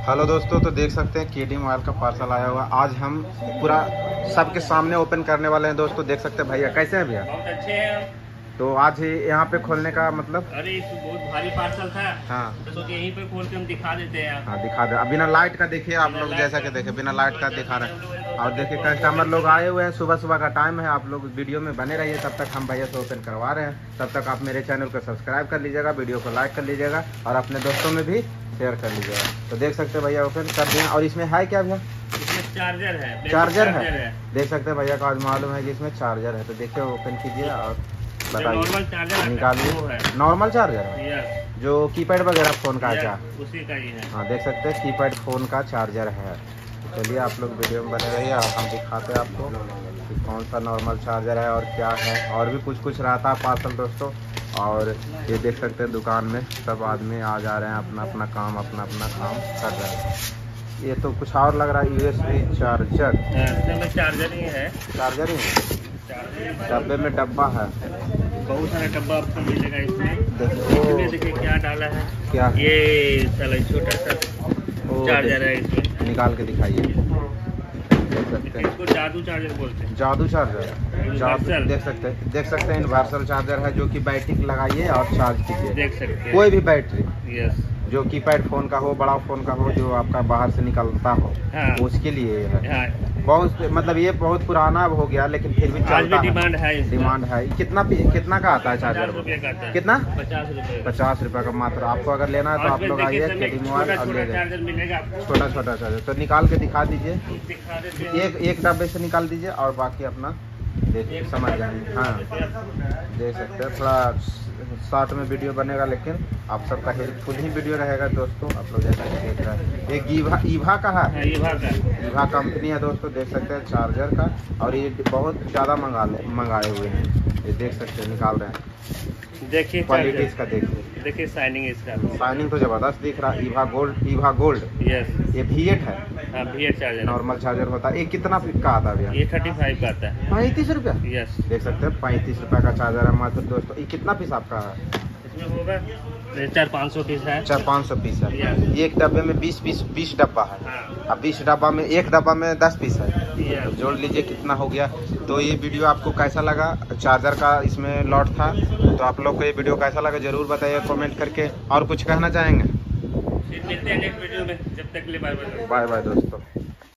Hello दोस्तों तो देख सकते हैं के डी मोबाइल का पार्सल आया हुआ। आज हम पूरा सबके सामने ओपन करने वाले हैं दोस्तों। देख सकते हैं भैया, कैसे हैं भैया? बहुत अच्छे हैं। तो आज ही यहाँ पे खोलने का मतलब? अरे बहुत भारी पार्सल था। हाँ। तो यहीं पे खोल के हम दिखा देते हैं। हाँ दिखा दे। बिना लाइट का देखिए आप लोग जैसा कि देखे बिना लाइट का दिखा रहे हैं। और देखिए कस्टमर लोग आए हुए हैं। सुबह सुबह का टाइम है। आप लोग वीडियो में बने रहिए। तब तक हम भैया से ओपन करवा रहे हैं। तब तक आप मेरे चैनल को सब्सक्राइब कर लीजिएगा वीडियो को लाइक कर लीजिएगा और अपने दोस्तों में भी शेयर कर लीजिएगा। तो देख सकते हैं भैया ओपन कर दिए। और इसमें है क्या भैया? चार्जर है। चार्जर है? देख सकते हैं भैया का आज मालूम है कि इसमें चार्जर है। तो देखिए ओपन कीजिए और बताइए। निकालिए। नॉर्मल चार्जर है? जो कीपैड वगैरह फ़ोन का क्या? उसी का ही है। हाँ देख सकते हैं कीपैड फ़ोन का चार्जर है। चलिए आप लोग वीडियो में बने रहिए और हम दिखाते हैं आपको कि कौन सा नॉर्मल चार्जर है और क्या है। और भी कुछ कुछ रहा था पार्सल दोस्तों। और ये देख सकते हैं दुकान में सब आदमी आ जा रहे हैं अपना अपना काम अपना अपना काम कर रहे हैं। ये तो कुछ और लग रहा है यूएसबी चार्जर चार्जर ही है। चार्जर ही है। डब्बे में डब्बा है। बहुत सारा डब्बा आपको मिलेगा इसमें। इसमें देखिए क्या डाला है। क्या? ये साला छोटा सा चार्जर है इसमें। निकाल के दिखाइए। हैं। इसको जादू चार्जर बोलते हैं। जादू चार्जर जादू। देख सकते हैं। देख सकते हैं इन्वर्सल चार्जर है जो कि बैटरी लगाइए और चार्ज कीजिए। देख सकते हैं। कोई भी बैटरी। यस जो कीपैड फ़ोन का हो बड़ा फ़ोन का हो जो आपका बाहर से निकलता हो हाँ। उसके लिए है। हाँ। बहुत मतलब ये बहुत पुराना हो गया लेकिन फिर भी आज भी डिमांड है। डिमांड है कितना कितना का आता है चार्जर कितना? पचास रुपये। का। रुपए का मात्र। आपको अगर लेना है तो आप लोग आइए मोबाइल छोटा और छोटा ले चार्जर छोटा छोटा चार्जर तो निकाल के दिखा दीजिए। एक एक डब्बे से निकाल दीजिए और बाकी अपना देखिए समझ जाएँगे। हाँ। देख सकते हैं थोड़ा शॉर्ट में वीडियो बनेगा लेकिन आप सबका हेल्पफुल ही वीडियो रहेगा दोस्तों। आप लोग जैसा देख रहे हैं। ये ईवा का है हाँ, ईवा कंपनी है दोस्तों देख सकते हैं चार्जर का। और ये बहुत ज़्यादा मंगा ले मंगाए हुए हैं। ये देख सकते हैं निकाल रहे हैं। देखिए क्वालिटी इसका देखिए। देखिए साइनिंग इसका। शाइनिंग तो ज़बरदस्त दिख रहा है Eva gold Eva gold yes ये वी है। हाँ चार्जर नॉर्मल चार्जर होता है। ये कितना का आता है ये थर्टी फाइव का आता है। पैंतीस रुपया? यस देख सकते हैं पैंतीस रुपए का चार्जर है मात्र दोस्तों। ये कितना पीस आपका है? इसमें होगा चार पाँच सौ पीस है। चार पाँच सौ पीस है। एक डब्बे में बीस पीस बीस डब्बा है। हाँ। अब बीस डब्बा में एक डब्बा में दस पीस है। जोड़ लीजिए कितना हो गया। तो ये वीडियो आपको कैसा लगा? चार्जर का इसमें लॉट था। तो आप लोग को ये वीडियो कैसा लगा ज़रूर बताइए कमेंट करके। और कुछ कहना चाहेंगे? फिर मिलते हैं नेक्स्ट वीडियो में। जब तक के लिए बाय बाय। बाय बाय दोस्तों।